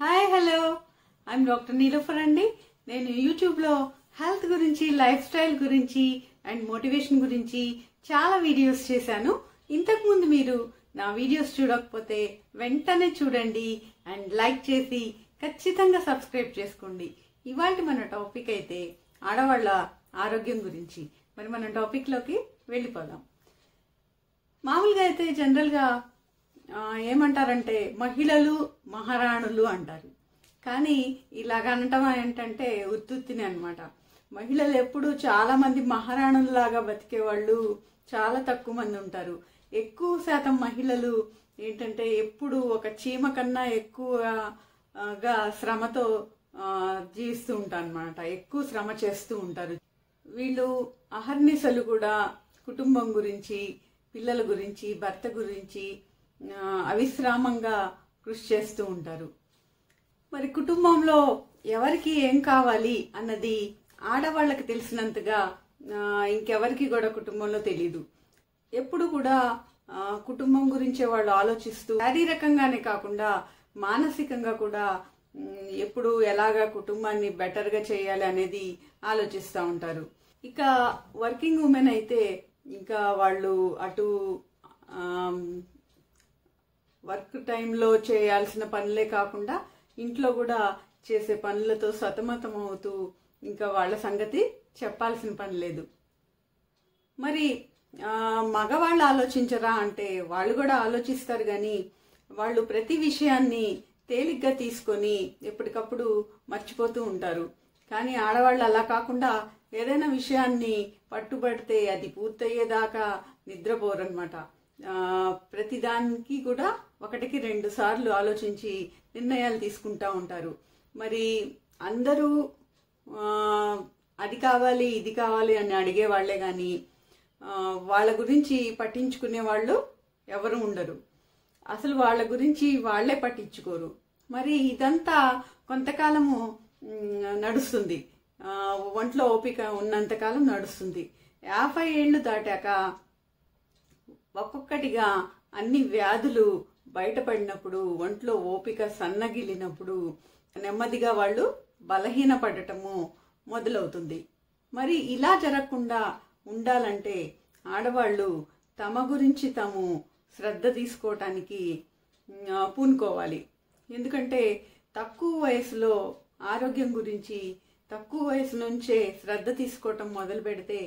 Hi hello I'm doctor Nilofar అండి నేను యూట్యూబ్లో హెల్త్ గురించి లైఫ్ స్టైల్ గురించి అండ్ మోటివేషన్ గురించి చాలా వీడియోస్ చేశాను. ఇంతకుముందు మీరు నా వీడియోస్ చూడకపోతే వెంటనే చూడండి అండ్ లైక్ చేసి ఖచ్చితంగా సబ్స్క్రైబ్ చేసుకోండి. ఇవాళ మన టాపిక్ అయితే ఆడవాళ్ళ ఆరోగ్యం గురించి. మరి మన టాపిక్లోకి వెళ్ళిపోదాం. మామూలుగా అయితే జనరల్గా ఏమంటారంటే మహిళలు మహారాణులు అంటారు. కానీ ఇలాగ అనటం ఏంటంటే ఉత్తుత్తిని అనమాట మహిళలు ఎప్పుడు చాలా మంది మహారాణుల్లాగా బతికేవాళ్ళు చాలా తక్కువ మంది ఉంటారు. ఎక్కువ శాతం మహిళలు ఏంటంటే ఎప్పుడు ఒక చీమ కన్నా ఎక్కువగా శ్రమతో జీవిస్తూ ఉంటారు అనమాట ఎక్కువ శ్రమ చేస్తూ ఉంటారు. వీళ్ళు అహర్నిశలు కూడా కుటుంబం గురించి పిల్లల గురించి భర్త గురించి అవిశ్రామంగా కృషి చేస్తూ ఉంటారు. మరి కుటుంబంలో ఎవరికి ఏం కావాలి అన్నది ఆడవాళ్ళకి తెలిసినంతగా ఇంకెవరికి కూడా కుటుంబంలో తెలియదు ఎప్పుడు కూడా కుటుంబం గురించే వాళ్ళు ఆలోచిస్తూ శారీరకంగానే కాకుండా మానసికంగా కూడా ఎప్పుడు ఎలాగా కుటుంబాన్ని బెటర్గా చేయాలి అనేది ఆలోచిస్తూ ఉంటారు. ఇక వర్కింగ్ ఉమెన్ అయితే ఇంకా వాళ్ళు అటు వర్క్ టైంలో చేయాల్సిన పనులే కాకుండా ఇంట్లో కూడా చేసే పనులతో సతమతం అవుతూ ఇంకా వాళ్ళ సంగతి చెప్పాల్సిన పని లేదు. మరి మగవాళ్ళు ఆలోచించరా అంటే వాళ్ళు కూడా ఆలోచిస్తారు కానీ వాళ్ళు ప్రతి విషయాన్ని తేలిగ్గా తీసుకొని ఎప్పటికప్పుడు మర్చిపోతూ ఉంటారు. కానీ ఆడవాళ్ళు అలా కాకుండా ఏదైనా విషయాన్ని పట్టుబడితే అది పూర్తయ్యేదాకా నిద్రపోరనమాట ఆ, ప్రతిదానికి కూడా ఒకటికి రెండు సార్లు ఆలోచించి నిర్ణయాలు తీసుకుంటా ఉంటారు. మరి అందరూ అది కావాలి ఇది కావాలి అని అడిగే వాళ్ళే కానీ వాళ్ళ గురించి పట్టించుకునే వాళ్ళు ఎవరు ఉండరు. అసలు వాళ్ళ గురించి వాళ్ళే పట్టించుకోరు. మరి ఇదంతా కొంతకాలము నడుస్తుంది. ఒంట్లో ఓపిక ఉన్నంతకాలం నడుస్తుంది. యాభై ఏళ్ళు దాటాక ఒక్కొక్కటిగా అన్ని వ్యాధులు బయటపడినప్పుడు ఒంట్లో ఓపిక సన్నగిలినప్పుడు నెమ్మదిగా వాళ్ళు బలహీనపడటము మొదలవుతుంది. మరి ఇలా జరగకుండా ఉండాలంటే ఆడవాళ్ళు తమ గురించి తాము శ్రద్ధ తీసుకోవటానికి పూనుకోవాలి. ఎందుకంటే తక్కువ వయసులో ఆరోగ్యం గురించి తక్కువ వయసు నుంచే శ్రద్ధ తీసుకోవటం మొదలు పెడితే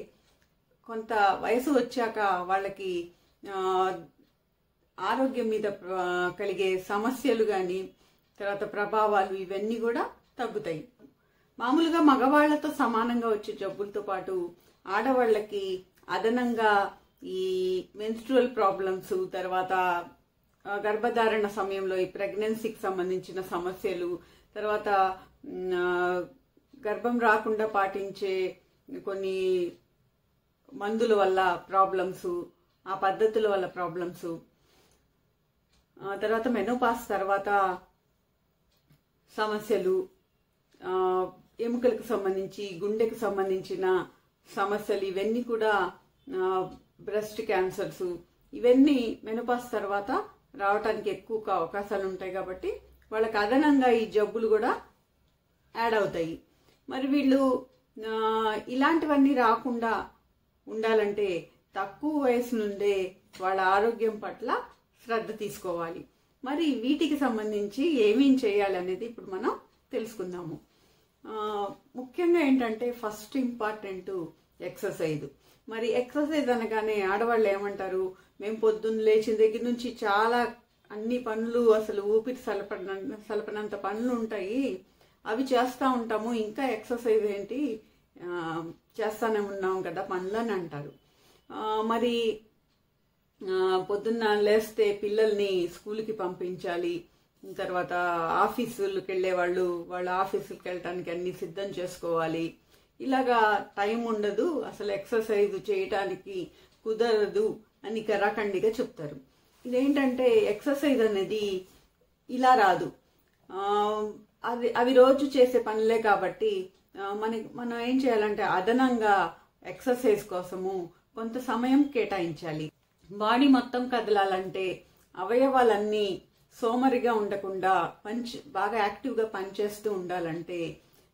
కొంత వయసు వచ్చాక వాళ్ళకి ఆరోగ్యం మీద కలిగే సమస్యలు కానీ తర్వాత ప్రభావాలు ఇవన్నీ కూడా తగ్గుతాయి. మామూలుగా మగవాళ్ళతో సమానంగా వచ్చే జబ్బులతో పాటు ఆడవాళ్ళకి అదనంగా ఈ మెన్స్ట్రువల్ ప్రాబ్లమ్స్ తర్వాత గర్భధారణ సమయంలో ఈ ప్రెగ్నెన్సీకి సంబంధించిన సమస్యలు తర్వాత గర్భం రాకుండా పాటించే కొన్ని మందుల వల్ల ప్రాబ్లమ్స్ ఆ పద్ధతుల వల్ల ప్రాబ్లమ్స్ తర్వాత మెనోపాస్ తర్వాత సమస్యలు ఎముకలకు సంబంధించి గుండెకు సంబంధించిన సమస్యలు ఇవన్నీ కూడా బ్రెస్ట్ క్యాన్సర్స్ ఇవన్నీ మెనోపాస్ తర్వాత రావడానికి ఎక్కువ అవకాశాలు ఉంటాయి కాబట్టి వాళ్ళకి అదనంగా ఈ జబ్బులు కూడా యాడ్ అవుతాయి. మరి వీళ్ళు ఇలాంటివన్నీ రాకుండా ఉండాలంటే తక్కువ వయసు నుండే వాళ్ళ ఆరోగ్యం పట్ల శ్రద్ధ తీసుకోవాలి. మరి వీటికి సంబంధించి ఏమేం చేయాలనేది ఇప్పుడు మనం తెలుసుకుందాము. ముఖ్యంగా ఏంటంటే ఫస్ట్ ఇంపార్టెంట్ ఎక్సర్సైజ్. మరి ఎక్సర్సైజ్ అనగానే ఆడవాళ్ళు ఏమంటారు? మేము పొద్దున్న లేచిన దగ్గర నుంచి చాలా అన్ని పనులు అసలు ఊపిరి సలపన సలపనంత పనులు ఉంటాయి. అవి చేస్తూ ఉంటాము. ఇంకా ఎక్సర్సైజ్ ఏంటి? చేస్తానే ఉన్నాం కదా పనులు అని అంటారు మరి పొద్దున్న లేస్తే పిల్లల్ని స్కూల్కి పంపించాలి. తర్వాత ఆఫీసులకు వెళ్ళే వాళ్ళు వాళ్ళ ఆఫీసులకు వెళ్ళటానికి అన్ని సిద్ధం చేసుకోవాలి. ఇలాగా టైం ఉండదు అసలు ఎక్సర్సైజ్ చేయటానికి కుదరదు అని కరాఖండిగా చెప్తారు. ఇదేంటంటే ఎక్సర్సైజ్ అనేది ఇలా రాదు. అవి అది అవి రోజు చేసే పనులే కాబట్టి మనకి మన మనం ఏం చేయాలంటే అదనంగా ఎక్సర్సైజ్ కోసము కొంత సమయం కేటాయించాలి. బాడీ మొత్తం కదలాలంటే అవయవాలన్నీ సోమరిగా ఉండకుండా పంచ్ బాగా యాక్టివ్గా పనిచేస్తూ ఉండాలంటే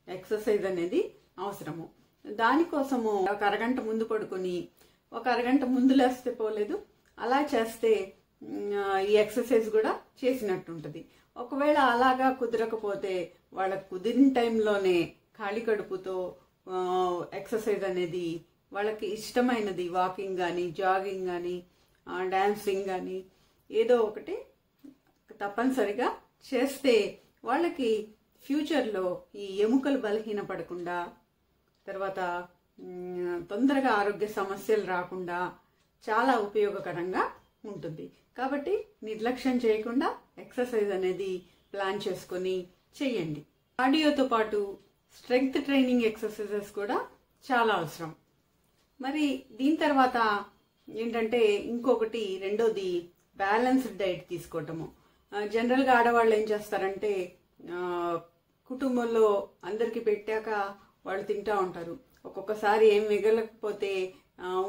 ఎక్సర్సైజ్ అనేది అవసరము. దానికోసము ఒక అరగంట ముందు పడుకొని ఒక అరగంట ముందు లేస్తే పోలేదు అలా చేస్తే ఈ ఎక్సర్సైజ్ కూడా చేసినట్టు ఉంటుంది ఒకవేళ అలాగా కుదరకపోతే వాళ్ళకు కుదిరిన టైంలోనే ఖాళీ కడుపుతో ఎక్సర్సైజ్ అనేది వాళ్ళకి ఇష్టమైనది వాకింగ్ కానీ జాగింగ్ కానీ డ్యాన్సింగ్ కానీ ఏదో ఒకటి తప్పనిసరిగా చేస్తే వాళ్ళకి ఫ్యూచర్లో ఈ ఎముకలు బలహీన పడకుండా తర్వాత తొందరగా ఆరోగ్య సమస్యలు రాకుండా చాలా ఉపయోగకరంగా ఉంటుంది. కాబట్టి నిర్లక్ష్యం చేయకుండా ఎక్సర్సైజ్ అనేది ప్లాన్ చేసుకొని చేయండి. కార్డియోతో పాటు స్ట్రెంగ్త్ ట్రైనింగ్ ఎక్సర్సైజెస్ కూడా చాలా అవసరం. మరి దీని తర్వాత ఏంటంటే ఇంకొకటి రెండోది బ్యాలెన్స్డ్ డైట్ తీసుకోవటము. జనరల్గా ఆడవాళ్ళు ఏం చేస్తారంటే కుటుంబంలో అందరికీ పెట్టాక వాళ్ళు తింటా ఉంటారు. ఒక్కొక్కసారి ఏం మిగలకపోతే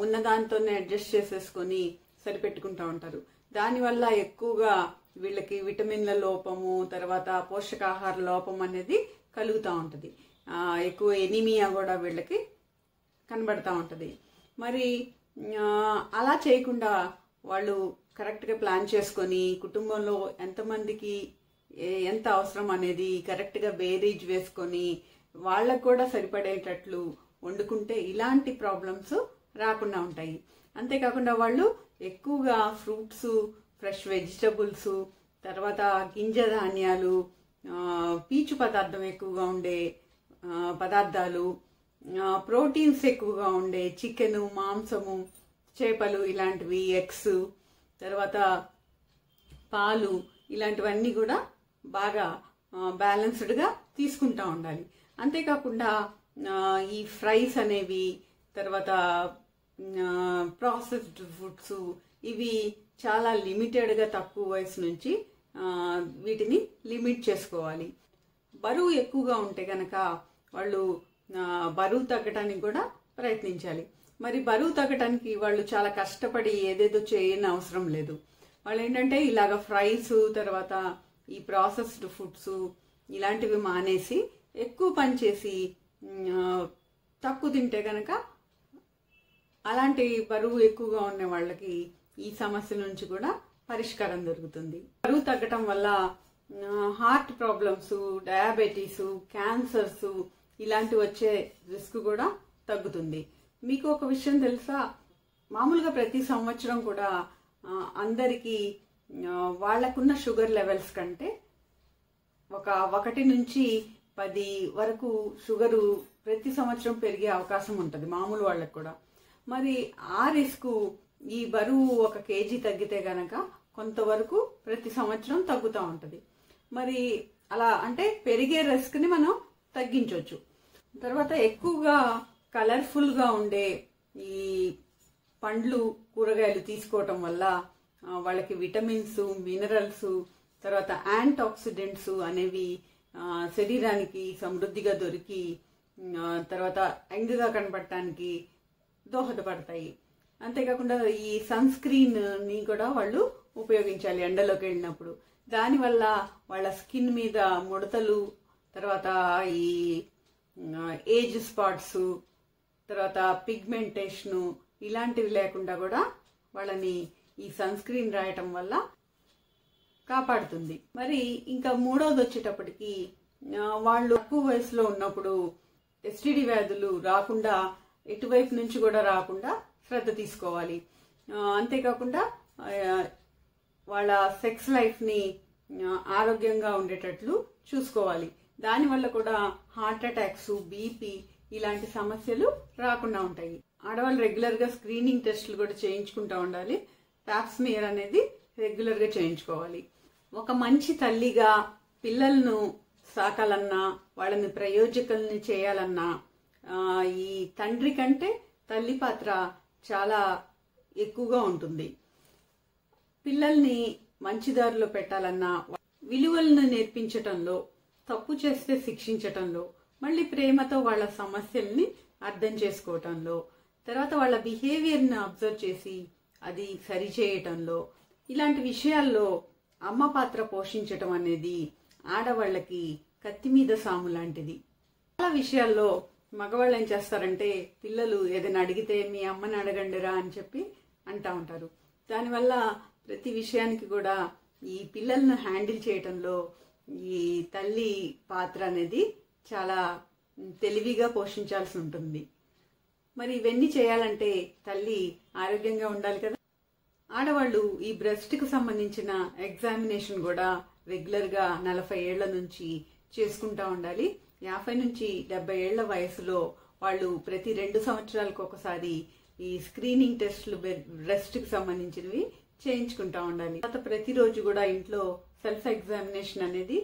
ఉన్న దాంతోనే అడ్జస్ట్ చేసేసుకొని సరిపెట్టుకుంటా ఉంటారు. దానివల్ల ఎక్కువగా వీళ్ళకి విటమిన్ల లోపము తర్వాత పోషకాహార లోపం అనేది కలుగుతూ ఉంటుంది. ఎక్కువ ఎనిమియా కూడా వీళ్ళకి కనబడతా ఉంటుంది. మరి అలా చేయకుండా వాళ్ళు కరెక్ట్గా ప్లాన్ చేసుకొని కుటుంబంలో ఎంతమందికి ఎంత అవసరం అనేది కరెక్ట్గా బేరీజ్ వేసుకొని వాళ్ళకు కూడా సరిపడేటట్లు వండుకుంటే ఇలాంటి ప్రాబ్లమ్స్ రాకుండా ఉంటాయి. అంతేకాకుండా వాళ్ళు ఎక్కువగా ఫ్రూట్స్ ఫ్రెష్ వెజిటబుల్స్ తర్వాత గింజ ధాన్యాలు పీచు పదార్థం ఎక్కువగా ఉండే పదార్థాలు ప్రోటీన్స్ ఎక్కువగా ఉండే చికెను మాంసము చేపలు ఇలాంటివి ఎగ్స్ తర్వాత పాలు ఇలాంటివన్నీ కూడా బాగా బ్యాలెన్స్డ్గా తీసుకుంటా ఉండాలి. అంతేకాకుండా ఈ ఫ్రైస్ అనేవి తర్వాత ప్రాసెస్డ్ ఫుడ్స్ ఇవి చాలా లిమిటెడ్గా తక్కువ వయసు నుంచి వీటిని లిమిట్ చేసుకోవాలి. బరువు ఎక్కువగా ఉంటే కనుక వాళ్ళు బరువు తగ్గడానికి కూడా ప్రయత్నించాలి. మరి బరువు తగ్గడానికి వాళ్ళు చాలా కష్టపడి ఏదేదో చేయని అవసరం లేదు. వాళ్ళు ఏంటంటే ఇలాగ ఫ్రైస్ తర్వాత ఈ ప్రాసెస్డ్ ఫుడ్స్ ఇలాంటివి మానేసి ఎక్కువ పని చేసి తక్కువ తింటే కనుక అలాంటి బరువు ఎక్కువగా ఉన్న వాళ్ళకి ఈ సమస్య నుంచి కూడా పరిష్కారం దొరుకుతుంది. బరువు తగ్గటం వల్ల హార్ట్ ప్రాబ్లమ్స్ డయాబెటీస్ క్యాన్సర్స్ ఇలాంటి వచ్చే రిస్క్ కూడా తగ్గుతుంది. మీకు ఒక విషయం తెలుసా? మామూలుగా ప్రతి సంవత్సరం కూడా అందరికీ వాళ్ళకున్న వాళ్ళకున్న షుగర్ లెవెల్స్ కంటే ఒక ఒకటి నుంచి పది వరకు షుగరు ప్రతి సంవత్సరం పెరిగే అవకాశం ఉంటుంది మామూలు వాళ్ళకు కూడా. మరి ఆ రిస్క్ ఈ బరువు ఒక కేజీ తగ్గితే గనక కొంతవరకు ప్రతి సంవత్సరం తగ్గుతూ ఉంటుంది. మరి అలా అంటే పెరిగే రిస్క్ని మనం తగ్గించవచ్చు తర్వాత ఎక్కువగా కలర్ఫుల్గా ఉండే ఈ పండ్లు కూరగాయలు తీసుకోవటం వల్ల వాళ్ళకి విటమిన్స్ మినరల్స్ తర్వాత యాంటీ ఆక్సిడెంట్స్ అనేవి శరీరానికి సమృద్ధిగా దొరికి తర్వాత యంగ్గా కనపడటానికి దోహదపడతాయి. అంతేకాకుండా ఈ సన్ స్క్రీన్ని కూడా వాళ్ళు ఉపయోగించాలి ఎండలోకి వెళ్ళినప్పుడు. దానివల్ల వాళ్ళ స్కిన్ మీద ముడతలు తర్వాత ఈ ఏజ్ స్పాట్స్ తర్వాత పిగ్మెంటేషన్ ఇలాంటివి లేకుండా కూడా వాళ్ళని ఈ సన్ స్క్రీన్ రాయటం వల్ల కాపాడుతుంది. మరి ఇంకా మూడోది వచ్చేటప్పటికి వాళ్ళు తక్కువ వయసులో ఉన్నప్పుడు ఎస్టిడి వ్యాధులు రాకుండా ఎటువైపు నుంచి కూడా రాకుండా శ్రద్ధ తీసుకోవాలి. అంతేకాకుండా వాళ్ళ సెక్స్ లైఫ్ని ఆరోగ్యంగా ఉండేటట్లు చూసుకోవాలి. దానివల్ల కూడా హార్ట్ అటాక్స్ బీపీ ఇలాంటి సమస్యలు రాకుండా ఉంటాయి. ఆడవాళ్ళు రెగ్యులర్గా స్క్రీనింగ్ టెస్టులు కూడా చేయించుకుంటూ ఉండాలి. ప్యాప్స్మియర్ అనేది రెగ్యులర్గా చేయించుకోవాలి. ఒక మంచి తల్లిగా పిల్లలను సాకాలన్నా వాళ్ళని ప్రయోజకుల్ని చేయాలన్నా ఈ తండ్రి కంటే తల్లి పాత్ర చాలా ఎక్కువగా ఉంటుంది. పిల్లల్ని మంచి దారిలో పెట్టాలన్నా విలువలను నేర్పించటంలో తప్పు చేస్తే శిక్షించటంలో మళ్ళీ ప్రేమతో వాళ్ళ సమస్యల్ని అర్థం చేసుకోవటంలో తర్వాత వాళ్ళ బిహేవియర్ని అబ్జర్వ్ చేసి అది సరిచేయటంలో ఇలాంటి విషయాల్లో అమ్మ పాత్ర పోషించటం అనేది ఆడవాళ్ళకి కత్తి మీద సాము లాంటిది. చాలా విషయాల్లో మగవాళ్ళు ఏం చేస్తారంటే పిల్లలు ఏదైనా అడిగితే మీ అమ్మని అడగండిరా అని చెప్పి అంటా ఉంటారు. దానివల్ల ప్రతి విషయానికి కూడా ఈ పిల్లలను హ్యాండిల్ చేయటంలో ఈ తల్లి పాత్ర అనేది చాలా తెలివిగా పోషించాల్సి ఉంటుంది. మరి ఇవన్నీ చేయాలంటే తల్లి ఆరోగ్యంగా ఉండాలి కదా. ఆడవాళ్ళు ఈ బ్రెస్ట్కి సంబంధించిన ఎగ్జామినేషన్ కూడా రెగ్యులర్గా నలభై ఏళ్ళ నుంచి చేసుకుంటా ఉండాలి. యాభై నుంచి డెబ్బై ఏళ్ళ వయసులో వాళ్ళు ప్రతి రెండు సంవత్సరాలకు ఒకసారి ఈ స్క్రీనింగ్ టెస్టులు బ్రెస్ట్కి సంబంధించినవి చేయించుకుంటా ఉండాలి. తర్వాత ప్రతిరోజు కూడా ఇంట్లో సెల్ఫ్ ఎగ్జామినేషన్ అనేది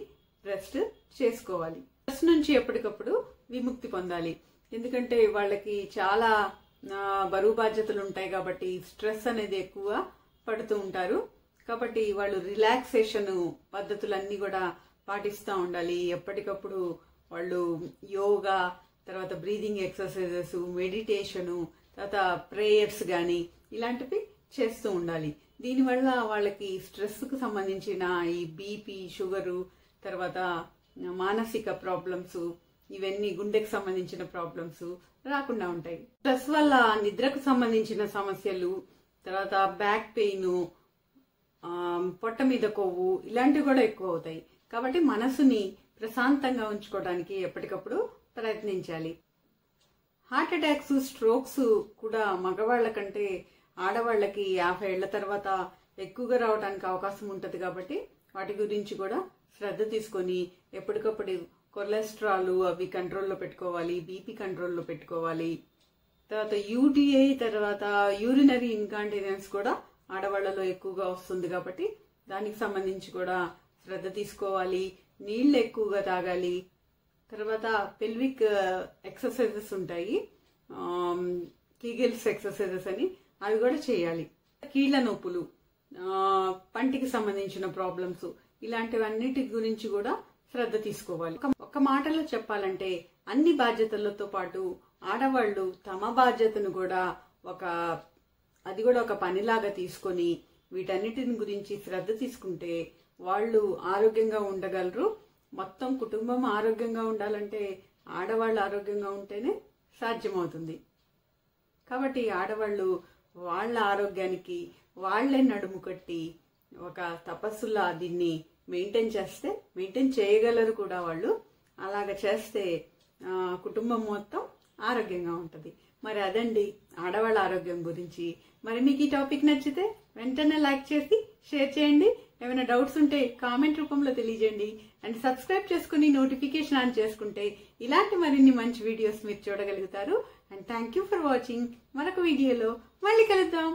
రెస్ట్ చేసుకోవాలి. స్ట్రెస్ నుంచి ఎప్పటికప్పుడు విముక్తి పొందాలి. ఎందుకంటే వాళ్ళకి చాలా బరువు బాధ్యతలు ఉంటాయి కాబట్టి స్ట్రెస్ అనేది ఎక్కువ పడుతూ ఉంటారు. కాబట్టి వాళ్ళు రిలాక్సేషన్ పద్ధతులన్నీ కూడా పాటిస్తూ ఉండాలి. ఎప్పటికప్పుడు వాళ్ళు యోగా తర్వాత బ్రీదింగ్ ఎక్సర్సైజెస్ మెడిటేషను తర్వాత ప్రేయర్స్ కానీ ఇలాంటివి చేస్తూ ఉండాలి. దీనివల్ల వాళ్ళకి స్ట్రెస్కు సంబంధించిన ఈ బీపీ షుగరు తర్వాత మానసిక ప్రాబ్లమ్స్ ఇవన్నీ గుండెకు సంబంధించిన ప్రాబ్లమ్స్ రాకుండా ఉంటాయి. స్ట్రెస్ వల్ల నిద్రకు సంబంధించిన సమస్యలు తర్వాత బ్యాక్ పెయిన్ పొట్ట మీద కొవ్వు ఇలాంటివి కూడా ఎక్కువ అవుతాయి. కాబట్టి మనసుని ప్రశాంతంగా ఉంచుకోవడానికి ఎప్పటికప్పుడు ప్రయత్నించాలి. హార్ట్ అటాక్స్ స్ట్రోక్స్ కూడా మగవాళ్ళ కంటే ఆడవాళ్ళకి యాభై ఏళ్ళ తర్వాత ఎక్కువగా రావడానికి అవకాశం ఉంటుంది కాబట్టి వాటి గురించి కూడా శ్రద్ధ తీసుకొని ఎప్పటికప్పుడు కొలెస్ట్రాల్ అవి కంట్రోల్లో పెట్టుకోవాలి బీపీ కంట్రోల్లో పెట్టుకోవాలి. తర్వాత యూటీఐ తర్వాత యూరినరీ ఇన్కాంటినెన్స్ కూడా ఆడవాళ్ళలో ఎక్కువగా వస్తుంది కాబట్టి దానికి సంబంధించి కూడా శ్రద్ధ తీసుకోవాలి నీళ్ళు ఎక్కువగా తాగాలి. తర్వాత పెల్విక్ ఎక్సర్సైజెస్ ఉంటాయి. కీగిల్స్ ఎక్సర్సైజెస్ అని అవి కూడా చేయాలి. కీళ్ళ నొప్పులు పంటికి సంబంధించిన ప్రాబ్లమ్స్ ఇలాంటివన్నిటి గురించి కూడా శ్రద్ధ తీసుకోవాలి. ఒక- ఒక మాటలో చెప్పాలంటే అన్ని బాధ్యతలతో పాటు ఆడవాళ్ళు తమ బాధ్యతను కూడా ఒక అది కూడా ఒక పనిలాగా తీసుకొని వీటన్నిటిని గురించి శ్రద్ధ తీసుకుంటే వాళ్ళు ఆరోగ్యంగా ఉండగలరు. మొత్తం కుటుంబం ఆరోగ్యంగా ఉండాలంటే ఆడవాళ్ళు ఆరోగ్యంగా ఉంటేనే సాధ్యమవుతుంది. కాబట్టి ఆడవాళ్ళు వాళ్ళ ఆరోగ్యానికి వాళ్ళే నడుము కట్టి ఒక తపస్సులా దీన్ని మెయింటైన్ చేస్తే మెయింటైన్ చేయగలరు కూడా వాళ్ళు. అలాగ చేస్తే కుటుంబం మొత్తం ఆరోగ్యంగా ఉంటుంది. మరి అదండి ఆడవాళ్ళ ఆరోగ్యం గురించి. మరి మీకు ఈ టాపిక్ నచ్చితే వెంటనే లైక్ చేసి షేర్ చేయండి. ఏమైనా డౌట్స్ ఉంటే కామెంట్ రూపంలో తెలియజేయండి. అండ్ సబ్స్క్రైబ్ చేసుకుని నోటిఫికేషన్ ఆన్ చేసుకుంటే ఇలాంటి మరిన్ని మంచి వీడియోస్ మీరు చూడగలుగుతారు. And thank you for watching మరొక వీడియోలో మళ్ళీ కలుద్దాం.